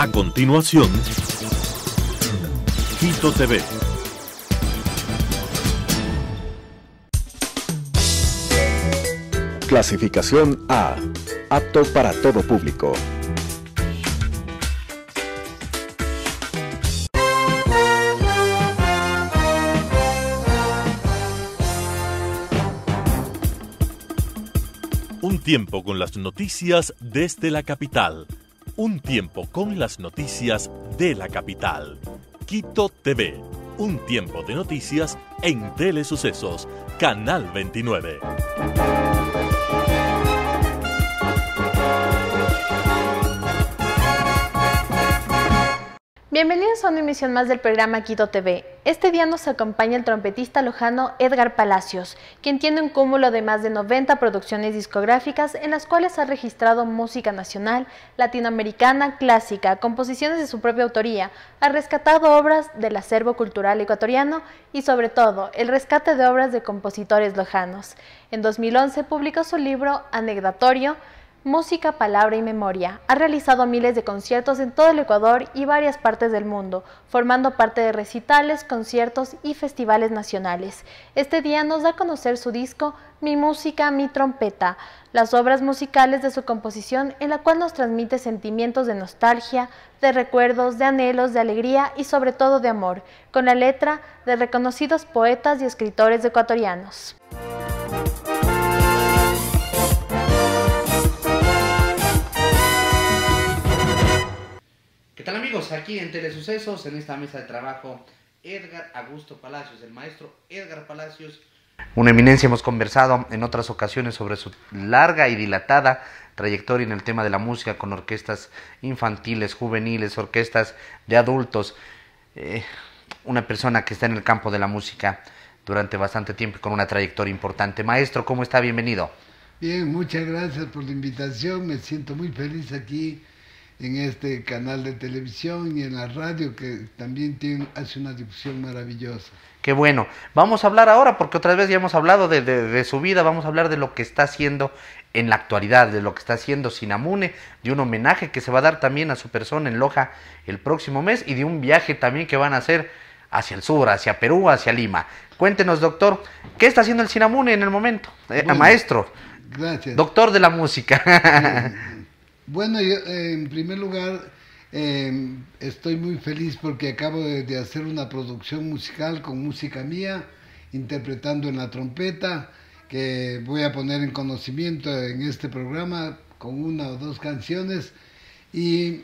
A continuación, Quito TV. Clasificación A. Apto para todo público. Un tiempo con las noticias desde la capital. Un tiempo con las noticias de la capital. Quito TV. Un tiempo de noticias en Telesucesos, Canal 29. Bienvenidos a una emisión más del programa Quito TV. Este día nos acompaña el trompetista lojano Edgar Palacios, quien tiene un cúmulo de más de 90 producciones discográficas en las cuales ha registrado música nacional, latinoamericana, clásica, composiciones de su propia autoría, ha rescatado obras del acervo cultural ecuatoriano y sobre todo el rescate de obras de compositores lojanos. En 2011 publicó su libro Anecdatorio, Música, Palabra y Memoria. Ha realizado miles de conciertos en todo el Ecuador y varias partes del mundo, formando parte de recitales, conciertos y festivales nacionales. Este día nos da a conocer su disco Mi Música, Mi Trompeta, las obras musicales de su composición en la cual nos transmite sentimientos de nostalgia, de recuerdos, de anhelos, de alegría y sobre todo de amor, con la letra de reconocidos poetas y escritores ecuatorianos. Tal amigos? Aquí en Telesucesos, en esta mesa de trabajo, Edgar Augusto Palacios, el maestro Edgar Palacios. Una eminencia, hemos conversado en otras ocasiones sobre su larga y dilatada trayectoria en el tema de la música con orquestas infantiles, juveniles, orquestas de adultos. Eh, una persona que está en el campo de la música durante bastante tiempo y con una trayectoria importante. Maestro, ¿cómo está? Bienvenido. Bien, muchas gracias por la invitación. Me siento muy feliz aquí en este canal de televisión y en la radio que también tiene, hace una difusión maravillosa. Qué bueno. Vamos a hablar ahora, porque otra vez ya hemos hablado de, de, su vida, vamos a hablar de lo que está haciendo en la actualidad, de lo que está haciendo Sinamune, de un homenaje que se va a dar también a su persona en Loja el próximo mes y de un viaje también que van a hacer hacia el sur, hacia Perú, hacia Lima. Cuéntenos, doctor, ¿qué está haciendo el Sinamune en el momento? Eh, bueno, maestro. Gracias. Doctor de la música. Bueno, yo, en primer lugar, eh, estoy muy feliz porque acabo de, hacer una producción musical con música mía, interpretando en la trompeta, que voy a poner en conocimiento en este programa con una o dos canciones. Y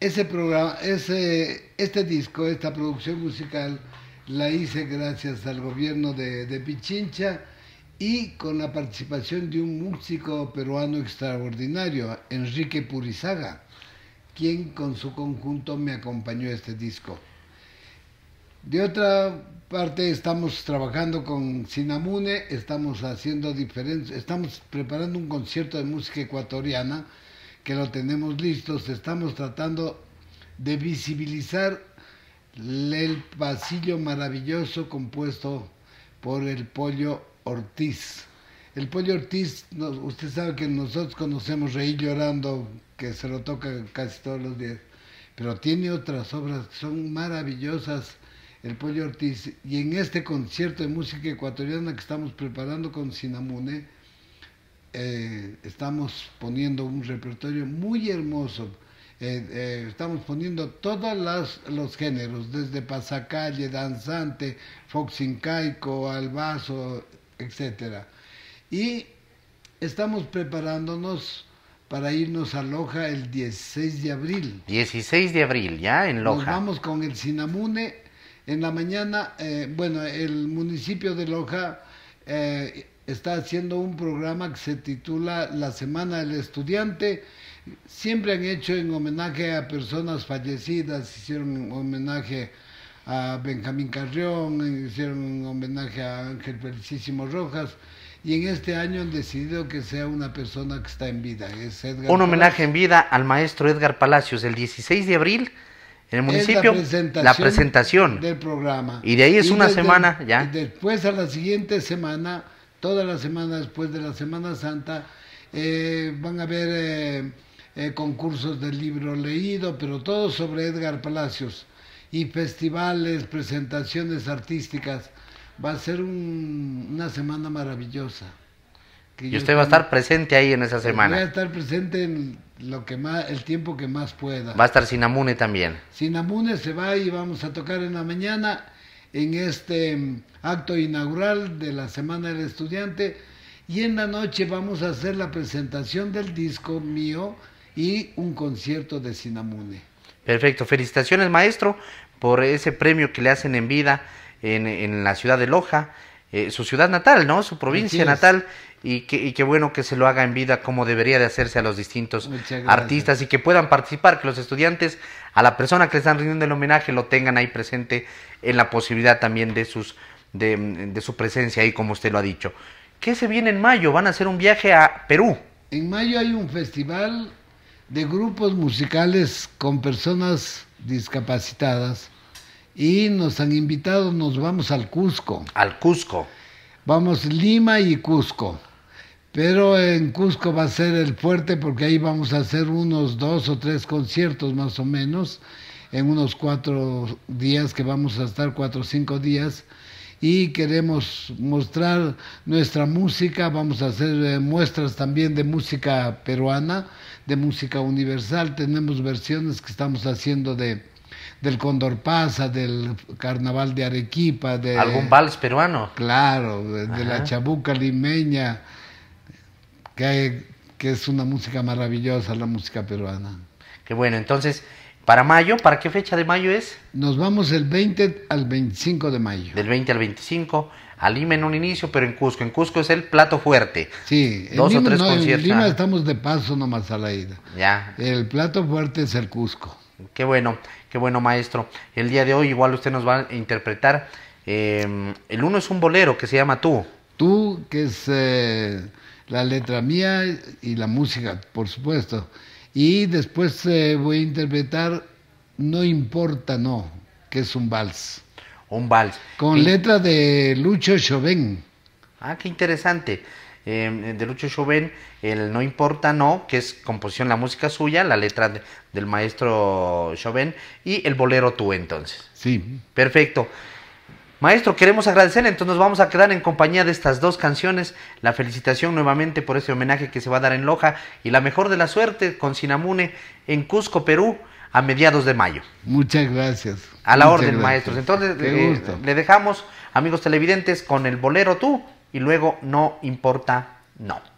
ese programa, ese, este disco, esta producción musical, la hice gracias al gobierno de Pichincha y con la participación de un músico peruano extraordinario, Enrique Purizaga, quien con su conjunto me acompañó a este disco. De otra parte, estamos trabajando con Sinamune, estamos haciendo diferentes, estamos preparando un concierto de música ecuatoriana que lo tenemos listo, estamos tratando de visibilizar el pasillo maravilloso compuesto por el pollo Ortiz. El pollo Ortiz, usted sabe que nosotros conocemos Reír llorando, que se lo toca casi todos los días, pero tiene otras obras que son maravillosas, el pollo Ortiz. Y en este concierto de música ecuatoriana que estamos preparando con Sinamune, eh, estamos poniendo un repertorio muy hermoso. Eh, eh, estamos poniendo todos los géneros, desde pasacalle, danzante, foxincaico, albazo, etcétera. Y estamos preparándonos para irnos a Loja el 16 de abril. 16 de abril, ya en Loja. Nos vamos con el Sinamune. En la mañana, eh, bueno, el municipio de Loja eh, está haciendo un programa que se titula La Semana del Estudiante. Siempre han hecho en homenaje a personas fallecidas, hicieron homenaje a Benjamín Carrión, hicieron un homenaje a Ángel Felicísimo Rojas y en este año han decidido que sea una persona que está en vida. Es Edgar un homenaje Palacios. en vida al maestro Edgar Palacios el 16 de abril en el municipio. la, presentación la presentación del programa. Y de ahí es y una desde, semana ya. Después a la siguiente semana, toda la semana después de la Semana Santa, eh, van a haber eh, eh, concursos del libro leído, pero todo sobre Edgar Palacios. Y festivales, presentaciones artísticas. Va a ser un- una semana maravillosa. que Y usted va a estar presente ahí en esa Voy a semana. estar presente en lo que más, el tiempo que más pueda. Va a estar Sinamune también. Sinamune se va y vamos a tocar en la mañana en este mm, acto inaugural de la Semana del Estudiante y en la noche vamos a hacer la presentación del disco mío y un concierto de Sinamune. Perfecto. Felicitaciones, maestro, por ese premio que le hacen en vida en, en la ciudad de Loja, eh, su ciudad natal, ¿no? Su provincia natal. Y que, y qué bueno que se lo haga en vida como debería de hacerse a los distintos artistas y que puedan participar, que los estudiantes, a la persona que le están rindiendo el homenaje, lo tengan ahí presente en la posibilidad también de, sus, de, de su presencia ahí, como usted lo ha dicho. ¿Qué se viene en mayo? Van a hacer un viaje a Perú. En mayo hay un festival de grupos musicales con personas discapacitadas y nos han invitado, nos vamos al Cusco. Al Cusco. Vamos Lima y Cusco. Pero en Cusco va a ser el fuerte porque ahí vamos a hacer unos dos o tres conciertos más o menos en unos cuatro días que vamos a estar cuatro o cinco días y queremos mostrar nuestra música, vamos a hacer eh, muestras también de música peruana, de música universal, tenemos versiones que estamos haciendo de del Condor Pasa, del Carnaval de Arequipa, de ¿Algún vals peruano? Claro, de, de la chabuca limeña, que, hay- que es una música maravillosa, la música peruana. Qué bueno, entonces, para mayo, ¿para qué fecha de mayo es? Nos vamos el 20 al 25 de mayo. Del 20 al 25, a Lima en un inicio, pero en Cusco. En Cusco es el plato fuerte. Sí, en Dos o Lima, tres no, en conciertos, Lima ajá. estamos de paso nomás a la ida. Ya, El plato fuerte es el Cusco. qué bueno, qué bueno, maestro. El día de hoy igual usted nos va a interpretar. eh, el uno es un bolero que se llama Tú. Tú, que es eh, la letra mía y la música, por supuesto. Y después eh, voy a interpretar No importa, no, que es un vals. Un vals. Con Y- letra de Lucho Chauvin. Ah, qué interesante. Eh, de Lucho Chauvin, el No Importa No, que es composición, la música suya, la letra de- del maestro Chauvin, y el bolero Tú entonces. Sí. Perfecto. Maestro, queremos agradecerle, entonces nos vamos a quedar en compañía de estas dos canciones. La felicitación nuevamente por este homenaje que se va a dar en Loja y la mejor de la suerte con Sinamune en Cusco, Perú, a mediados de mayo. Muchas gracias. A la Muchas orden, gracias. maestros. Entonces eh, le dejamos, amigos televidentes, con el bolero tú y luego no importa. No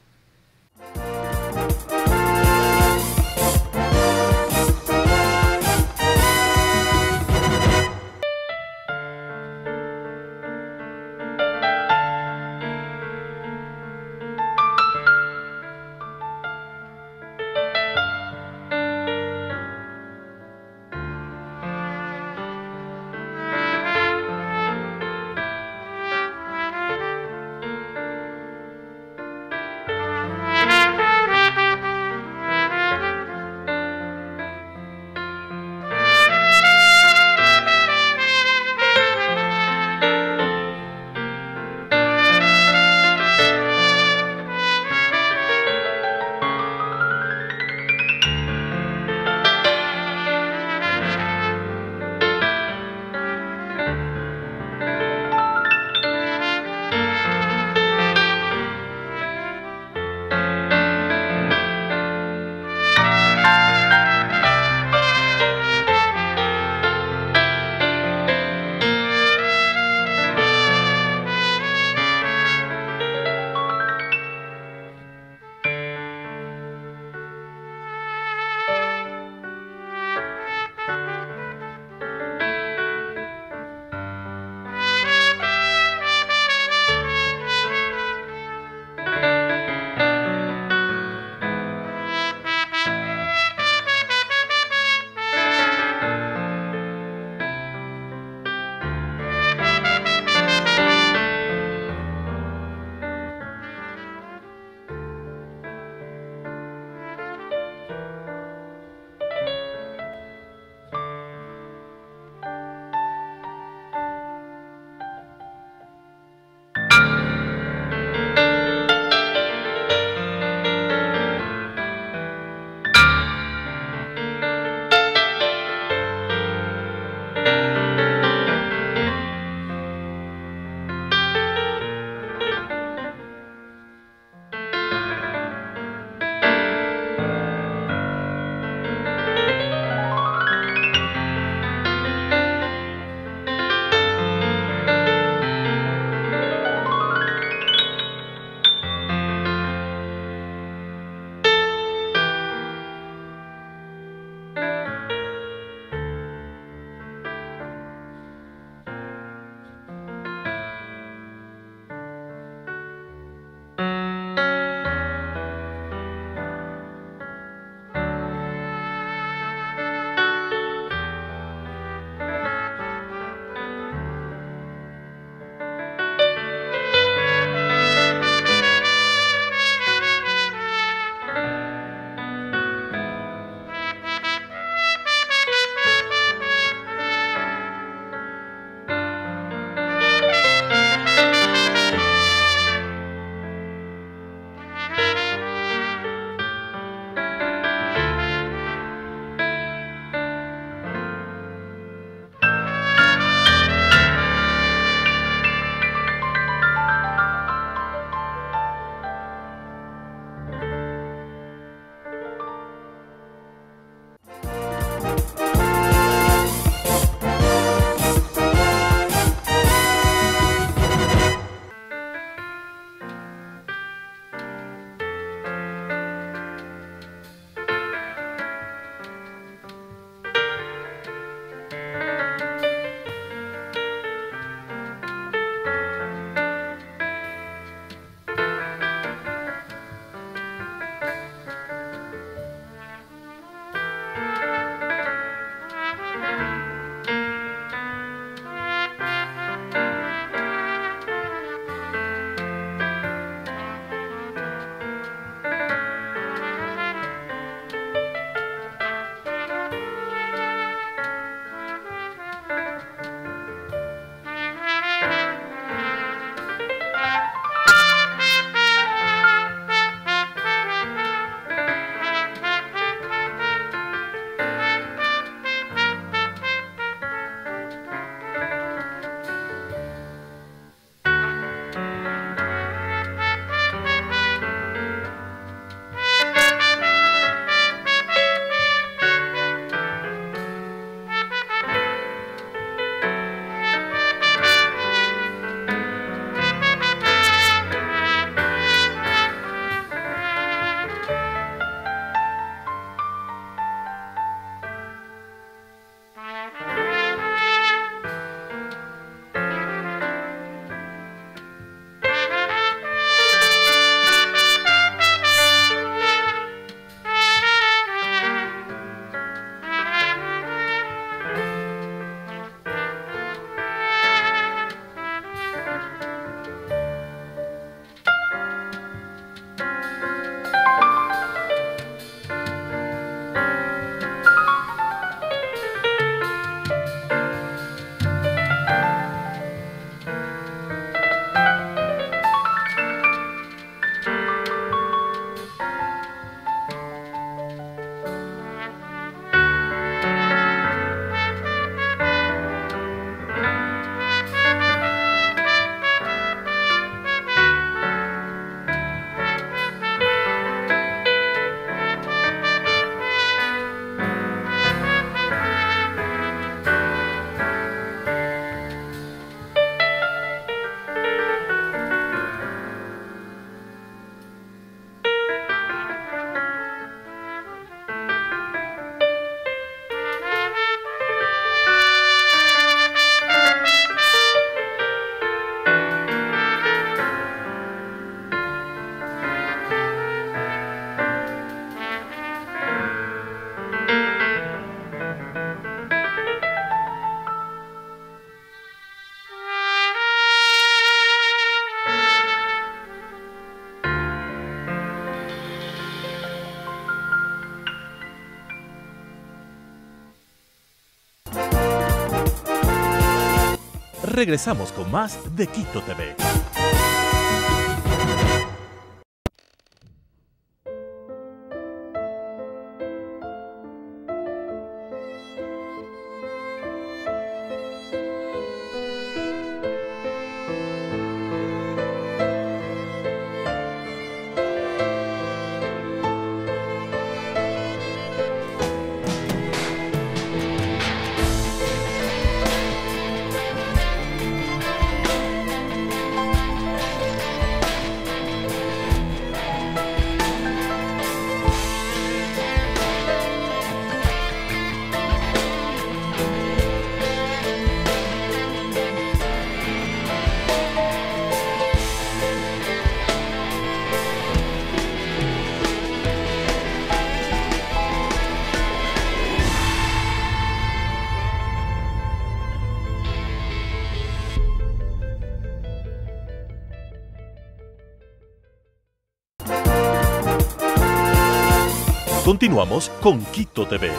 Regresamos con más de Quito TV. Continuamos con Quito TV.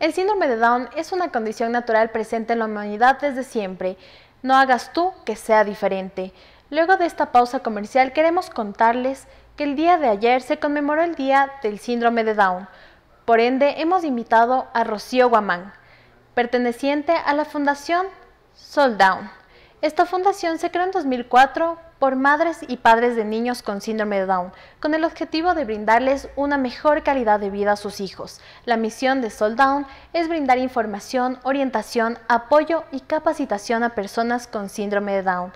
El síndrome de Down es una condición natural presente en la humanidad desde siempre. No hagas tú que sea diferente. Luego de esta pausa comercial queremos contarles que el día de ayer se conmemoró el Día del Síndrome de Down. Por ende, hemos invitado a Rocío Guamán, perteneciente a la Fundación Sol Down. Esta fundación se creó en 2004 por madres y padres de niños con síndrome de Down, con el objetivo de brindarles una mejor calidad de vida a sus hijos. La misión de Soul Down es brindar información, orientación, apoyo y capacitación a personas con síndrome de Down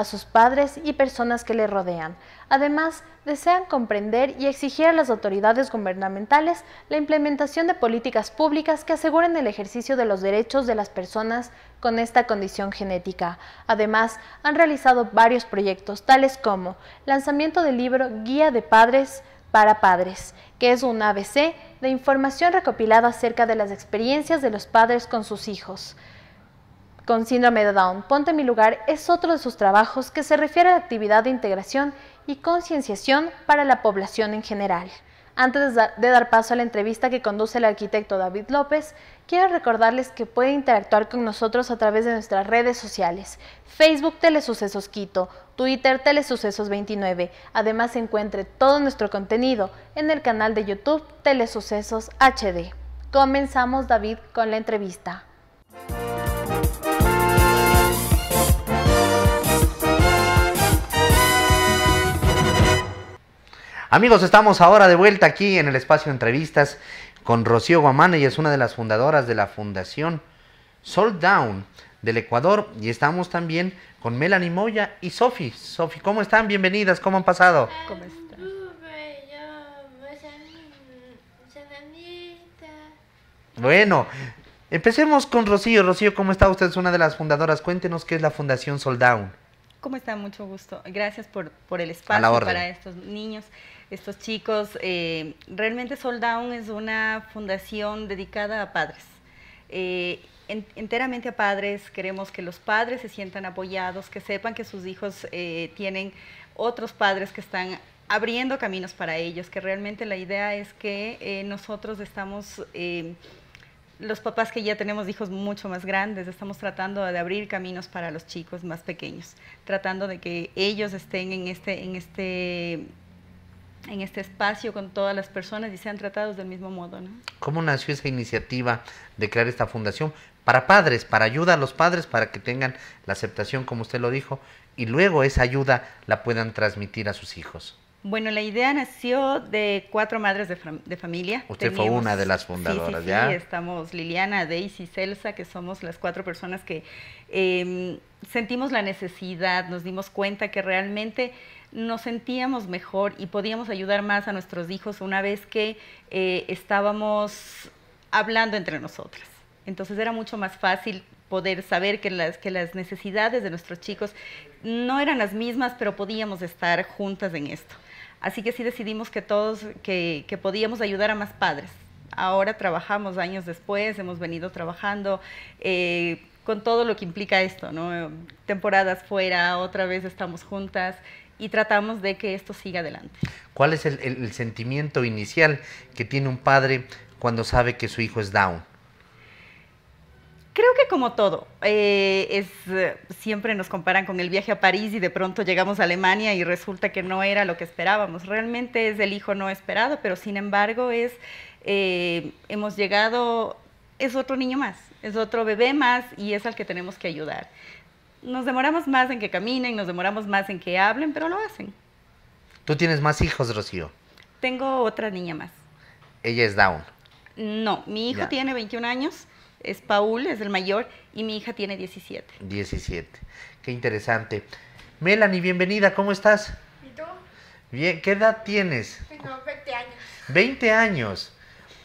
a sus padres y personas que le rodean. Además, desean comprender y exigir a las autoridades gubernamentales la implementación de políticas públicas que aseguren el ejercicio de los derechos de las personas con esta condición genética. Además, han realizado varios proyectos, tales como lanzamiento del libro Guía de Padres para Padres, que es un ABC de información recopilada acerca de las experiencias de los padres con sus hijos con síndrome de Down, Ponte mi lugar es otro de sus trabajos que se refiere a la actividad de integración y concienciación para la población en general. Antes de dar paso a la entrevista que conduce el arquitecto David López, quiero recordarles que pueden interactuar con nosotros a través de nuestras redes sociales, Facebook Telesucesos Quito, Twitter Telesucesos 29. Además encuentre todo nuestro contenido en el canal de YouTube Telesucesos HD. Comenzamos David con la entrevista. Amigos, estamos ahora de vuelta aquí en el espacio de entrevistas con Rocío Guamán, ella es una de las fundadoras de la Fundación Soul Down del Ecuador y estamos también con Melanie Moya y Sofi. Sofi, ¿cómo están? Bienvenidas, ¿cómo han pasado? ¿Cómo están? Bueno, empecemos con Rocío. Rocío, ¿cómo está? Usted es una de las fundadoras. Cuéntenos qué es la Fundación Soul Down. ¿Cómo está? Mucho gusto. Gracias por, por el espacio para estos niños estos chicos. Eh, realmente Soldown es una fundación dedicada a padres. Eh, enteramente a padres, queremos que los padres se sientan apoyados, que sepan que sus hijos eh, tienen otros padres que están abriendo caminos para ellos, que realmente la idea es que nosotros estamos los papás que ya tenemos hijos mucho más grandes, estamos tratando de abrir caminos para los chicos más pequeños, tratando de que ellos estén en este, en este en este espacio con todas las personas y sean tratados del mismo modo. ¿no? ¿Cómo nació esa iniciativa de crear esta fundación? Para padres, para ayuda a los padres, para que tengan la aceptación, como usted lo dijo, y luego esa ayuda la puedan transmitir a sus hijos. Bueno, la idea nació de cuatro madres de, de familia. Usted fue una de las fundadoras, sí, sí, Sí, estamos Liliana, Daisy, Celsa, que somos las cuatro personas que em, sentimos la necesidad, nos dimos cuenta que realmente nos sentíamos mejor y podíamos ayudar más a nuestros hijos una vez que eh, estábamos hablando entre nosotras. Entonces era mucho más fácil poder saber que las, que las necesidades de nuestros chicos no eran las mismas, pero podíamos estar juntas en esto. Así que sí decidimos que todos, que, que podíamos ayudar a más padres. Ahora trabajamos años después, hemos venido trabajando eh, con todo lo que implica esto, ¿no? Temporadas fuera, otra vez estamos juntas y tratamos de que esto siga adelante. ¿Cuál es el, sentimiento inicial que tiene un padre cuando sabe que su hijo es down? Creo que como todo, eh, es, eh, siempre nos comparan con el viaje a París y de pronto llegamos a Alemania y resulta que no era lo que esperábamos. Realmente es el hijo no esperado, pero sin embargo es, eh, hemos llegado, es otro niño más, es otro bebé más y es al que tenemos que ayudar. Nos demoramos más en que caminen, nos demoramos más en que hablen, pero lo hacen. ¿Tú tienes más hijos, Rocío? Tengo otra niña más. Ella es Down. No, mi hijo Ya. tiene 21 años, es Paul, es el mayor, y mi hija tiene 17. 17. Qué interesante. Melanie, bienvenida, ¿cómo estás? ¿Y tú? Bien, ¿qué edad tienes? Tengo 20 años. 20 años.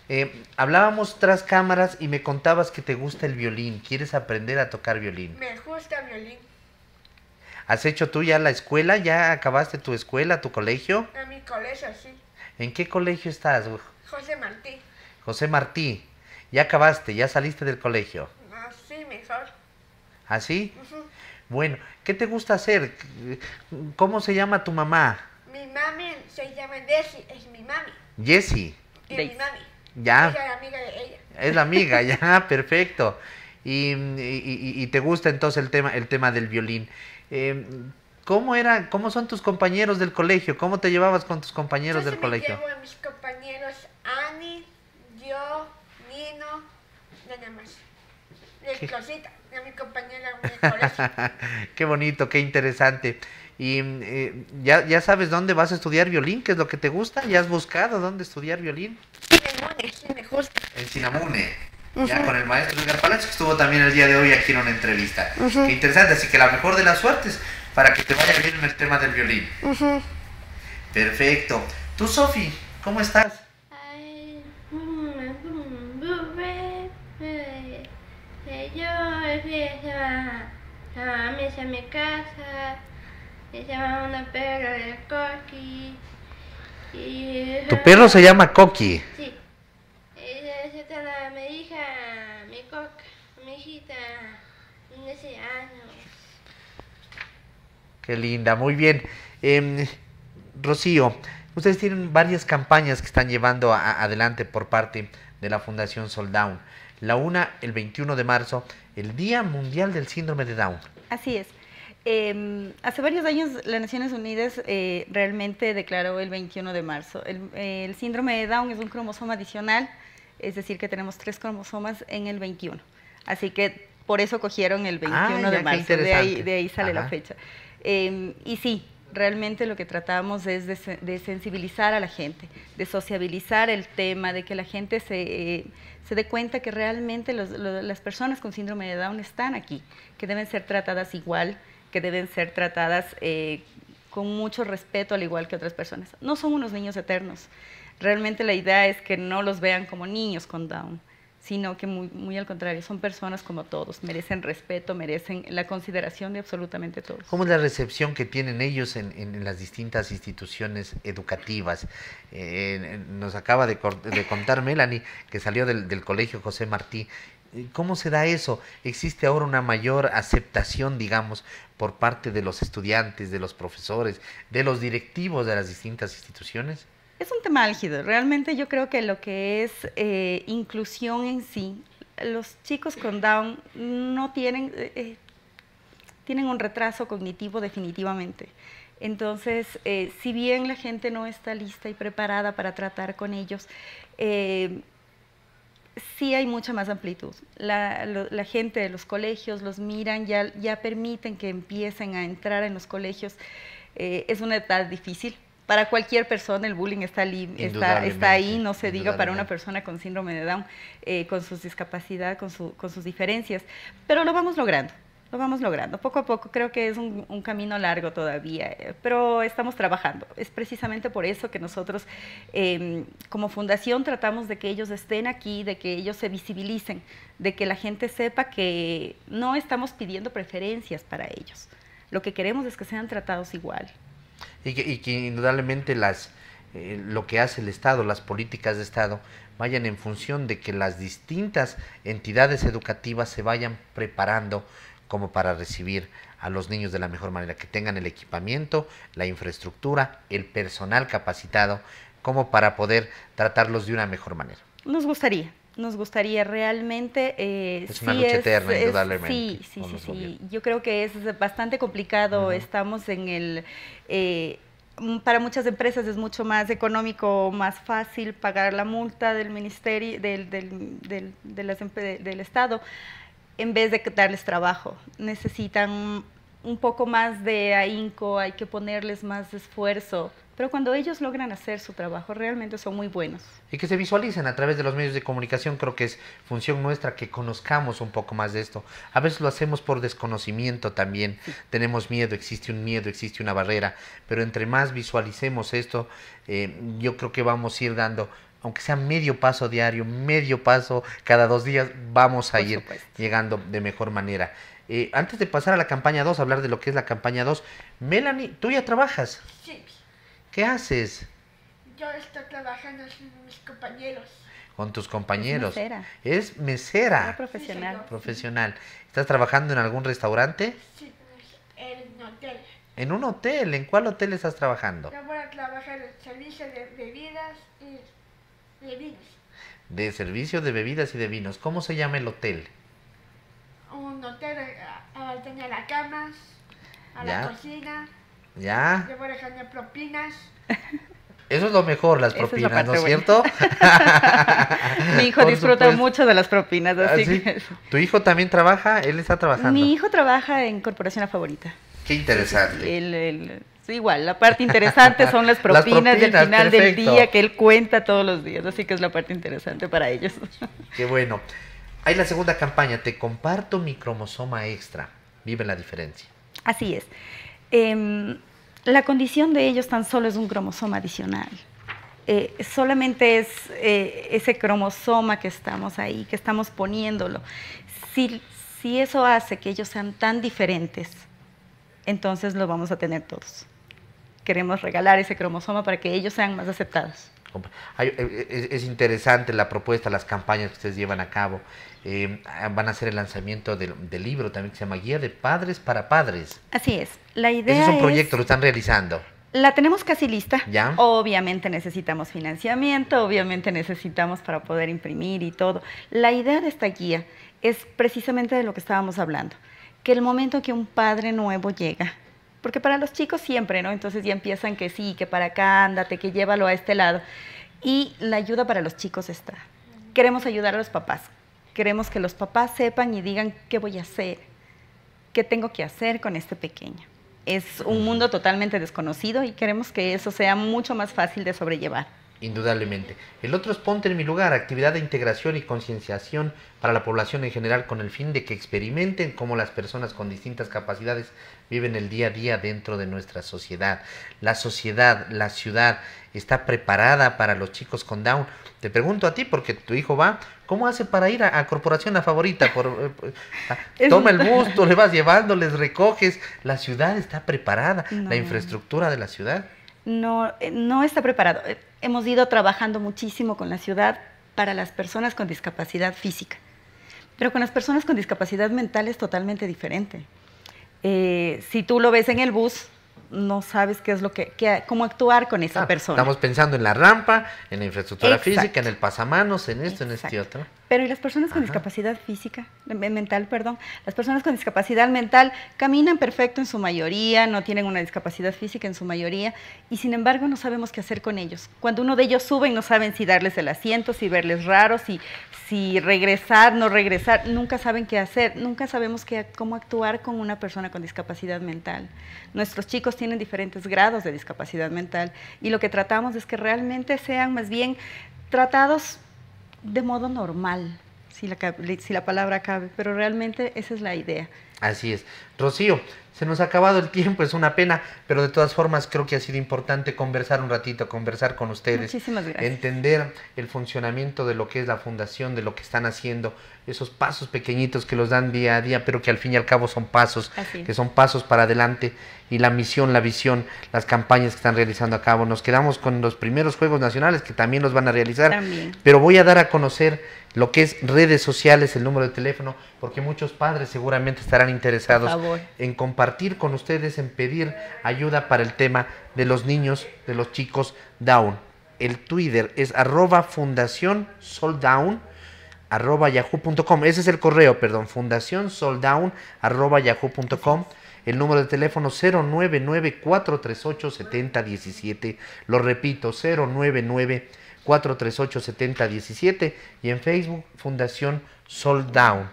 Eh, hablábamos tras cámaras y me contabas que te gusta el violín, quieres aprender a tocar violín. Me violín. ¿Has hecho tú ya la escuela? ¿Ya acabaste tu escuela, tu colegio? En mi colegio, sí. ¿En qué colegio estás? José Martí. José Martí. Ya acabaste, ya saliste del colegio. Ah, sí, mejor. ¿Así? Ujú. Bueno, ¿qué te gusta hacer? ¿Cómo se llama tu mamá? Mi mami se llama Desi, es mi mami. Jessie. Es mi mami. Ya. Ella es amiga de ella. Es la amiga, ya, perfecto. Y, y- y- te gusta entonces el tema, el tema del violín. Eh, ¿Cómo era, cómo son tus compañeros del colegio? ¿Cómo te llevabas con tus compañeros Yo del sí colegio? me llevo a mis compañeros Ani, yo, Nino, nada más. Y cosita, a mi compañera del colegio. qué bonito, qué interesante. Y eh, ¿ya, ya sabes dónde vas a estudiar violín, qué es lo que te gusta, ya has buscado dónde estudiar violín. Sí me gusta. En Sinamune, ya con el maestro Edgar Palacio, que estuvo también el día de hoy aquí en una entrevista. Qué interesante, así que la mejor de las suertes para que te vaya bien en el tema del violín. Perfecto. Tú, Sofi, ¿cómo estás? Yo fui a, a, mi casa, se llama una perra de coqui. Y, Tu perro se llama Coqui. Sí. Está la, mi hija, mi coca, mi hijita, de 13 años. Qué linda, muy bien. Em, Rocío, ustedes tienen varias campañas que están llevando a- adelante por parte de la Fundación Soldown. La una, el 21 de marzo, el Día Mundial del Síndrome de Down. Así es. Eh, hace varios años las Naciones Unidas eh, realmente declaró el 21 de marzo. El, eh, el síndrome de Down es un cromosoma adicional, es decir, que tenemos tres cromosomas en el 21. Así que por eso cogieron el 21 Ah, de marzo, de ahí, interesante. de ahí sale la fecha. Eh, y sí, realmente lo que tratamos es de, se- de sensibilizar a la gente, de sociabilizar el tema, de que la gente se, eh, se dé cuenta que realmente los- las personas con síndrome de Down están aquí, que deben ser tratadas igual, que deben ser tratadas eh, con mucho respeto al igual que otras personas. No son unos niños eternos. Realmente la idea es que no los vean como niños con Down, sino que muy, muy al contrario, son personas como todos, merecen respeto, merecen la consideración de absolutamente todos. ¿Cómo es la recepción que tienen ellos en, las distintas instituciones educativas? Eh, nos acaba de, de contar Melanie que salió del, del colegio José Martí. Eh, ¿Cómo se da eso? ¿Existe ahora una mayor aceptación, digamos, por parte de los estudiantes, de los profesores, de los directivos de las distintas instituciones? Es un tema álgido. Realmente yo creo que lo que es eh, inclusión en sí, los chicos con Down no tienen, eh, eh, tienen un retraso cognitivo definitivamente. Entonces, eh, si bien la gente no está lista y preparada para tratar con ellos, sí hay mucha más amplitud. La, gente de los colegios los miran, ya, ya permiten que empiecen a entrar en los colegios. Es una edad difícil. Para cualquier persona el bullying está, está, está ahí, no se diga para una persona con síndrome de Down, eh, con sus discapacidades, con, su- con sus diferencias. Pero lo vamos logrando, lo vamos logrando. Poco a poco creo que es un, un camino largo todavía, eh, pero estamos trabajando. Es precisamente por eso que nosotros eh, como fundación tratamos de que ellos estén aquí, de que ellos se visibilicen, de que la gente sepa que no estamos pidiendo preferencias para ellos. Lo que queremos es que sean tratados igual. Y que, y que indudablemente las, eh, lo que hace el Estado, las políticas de Estado, vayan en función de que las distintas entidades educativas se vayan preparando como para recibir a los niños de la mejor manera, que tengan el equipamiento, la infraestructura, el personal capacitado, como para poder tratarlos de una mejor manera. Nos gustaría, nos gustaría realmente... Eh, es una lucha eterna, indudablemente. Sí, sí, sí, sí. Yo creo que es bastante complicado. Estamos en el... Eh, para muchas empresas es mucho más económico, más fácil pagar la multa del ministerio, del, del, del, del Estado, en vez de darles trabajo. Necesitan un poco más de ahínco, hay que ponerles más esfuerzo. Pero cuando ellos logran hacer su trabajo, realmente son muy buenos. Y que se visualicen a través de los medios de comunicación, creo que es función nuestra que conozcamos un poco más de esto. A veces lo hacemos por desconocimiento también. Tenemos miedo, existe un miedo, existe una barrera. Pero entre más visualicemos esto, eh, yo creo que vamos a ir dando aunque sea medio paso diario, medio paso cada dos días, vamos a ir llegando de mejor manera. Eh, antes de pasar a la campaña 2, hablar de lo que es la campaña 2, Melanie, ¿tú ya trabajas? Sí. ¿Qué haces? Yo estoy trabajando con mis compañeros. Con tus compañeros. Es mesera. Es mesera. profesional. Profesional. ¿Estás trabajando en algún restaurante? Sí, en un hotel. ¿En un hotel? ¿En cuál hotel estás trabajando? Yo voy a trabajar en servicio de bebidas y de vinos. De servicio de bebidas y de vinos. ¿Cómo se llama el hotel? Un hotel, a, a tener las camas, a la cocina. Ya. Yo voy dejando propinas. Eso es lo mejor, las propinas, ¿no es cierto? Mi hijo disfruta mucho de las propinas, así ¿Ah, que... ¿Tu hijo también trabaja? ¿Él está trabajando? Mi hijo trabaja en Corporación La Favorita. Qué interesante. Él, igual, la parte interesante son las propinas, del final del día que él cuenta todos los días, así que es la parte interesante para ellos. Qué bueno. Hay la segunda campaña, te comparto mi cromosoma extra. Vive la diferencia. Así es. Em, la condición de ellos tan solo es un cromosoma adicional. Eh, solamente es eh, ese cromosoma que estamos ahí, que estamos poniéndolo. Si, si eso hace que ellos sean tan diferentes, entonces lo vamos a tener todos. Queremos regalar ese cromosoma para que ellos sean más aceptados. Eh, es, interesante la propuesta, las campañas que ustedes llevan a cabo. Eh, van a hacer el lanzamiento del, libro también que se llama Guía de Padres para Padres. Así es. La idea Ese es un proyecto, lo están realizando. La tenemos casi lista. ¿Ya? Obviamente necesitamos financiamiento, obviamente necesitamos para poder imprimir y todo. La idea de esta guía es precisamente de lo que estábamos hablando, que el momento que un padre nuevo llega, porque para los chicos siempre, ¿no? Entonces ya empiezan que sí, que para acá, ándate, que llévalo a este lado. Y la ayuda para los chicos está. Queremos ayudar a los papás. Queremos que los papás sepan y digan qué voy a hacer, qué tengo que hacer con este pequeño. Es un mundo totalmente desconocido y queremos que eso sea mucho más fácil de sobrellevar. Indudablemente. El otro es Ponte en mi lugar, actividad de integración y concienciación para la población en general con el fin de que experimenten cómo las personas con distintas capacidades viven el día a día dentro de nuestra sociedad. La sociedad, la ciudad está preparada para los chicos con Down. Te pregunto a ti, porque tu hijo va, ¿cómo hace para ir a, Corporación La Favorita? Por, eh, toma el bus, tú le vas llevando, les recoges. La ciudad está preparada, la infraestructura de la ciudad no, eh, no está preparado. Hemos ido trabajando muchísimo con la ciudad para las personas con discapacidad física, pero con las personas con discapacidad mental es totalmente diferente. Eh, si tú lo ves en el bus, no sabes qué es lo que, cómo actuar con esa ah, persona. Estamos pensando en la rampa, en la infraestructura física, en el pasamanos, en esto, en este otro. Pero ¿y las personas con discapacidad física, mental, perdón? Las personas con discapacidad mental caminan perfecto en su mayoría, no tienen una discapacidad física en su mayoría, y sin embargo no sabemos qué hacer con ellos. Cuando uno de ellos sube, no saben si darles el asiento, si verles raros, si, si regresar, no regresar, nunca saben qué hacer, nunca sabemos qué, cómo actuar con una persona con discapacidad mental. Nuestros chicos tienen diferentes grados de discapacidad mental y lo que tratamos es que realmente sean más bien tratados de modo normal, si la, si la palabra cabe, pero realmente esa es la idea. Así es. Rocío, se nos ha acabado el tiempo, es una pena, pero de todas formas creo que ha sido importante conversar un ratito, conversar con ustedes. Muchísimas gracias. Entender el funcionamiento de lo que es la fundación, de lo que están haciendo, esos pasos pequeñitos que los dan día a día, pero que al fin y al cabo son pasos, que son pasos para adelante. Y la misión, la visión, las campañas que están realizando a cabo. Nos quedamos con los primeros Juegos Nacionales que también los van a realizar. También. Pero voy a dar a conocer lo que es redes sociales, el número de teléfono, porque muchos padres seguramente estarán interesados en compartir con ustedes, en pedir ayuda para el tema de los niños, de los chicos Down. El Twitter es arroba fundación soldown. Arroba yahoo.com. Ese es el correo, perdón, fundación soldown arroba yahoo.com. El número de teléfono 099-438-7017. Lo repito, 099-438-7017. Y en Facebook, Fundación Soldown.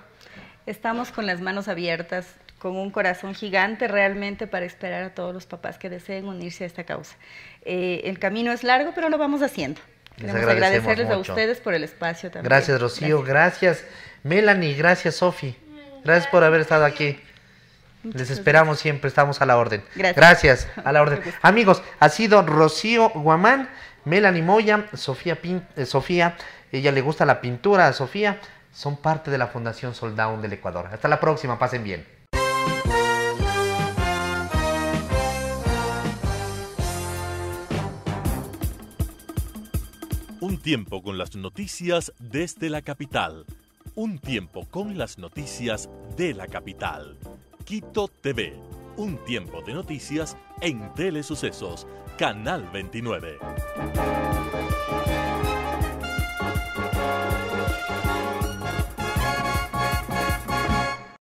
Estamos con las manos abiertas, con un corazón gigante realmente para esperar a todos los papás que deseen unirse a esta causa. Eh, el camino es largo, pero lo vamos haciendo. Queremos agradecerles mucho. a ustedes por el espacio también. Gracias, Rocío. Gracias. Melanie. Gracias, Sofi. Gracias por haber estado aquí. Les esperamos siempre, estamos a la orden. Gracias. a la orden. Amigos, ha sido Rocío Guamán, Melanie Moya, Sofía, Pin- eh, Sofía, ella le gusta la pintura a Sofía, son parte de la Fundación Soldown del Ecuador. Hasta la próxima, pasen bien. Tiempo con las noticias desde la capital. Un tiempo con las noticias de la capital. Quito TV. Un tiempo de noticias en Telesucesos, Canal 29.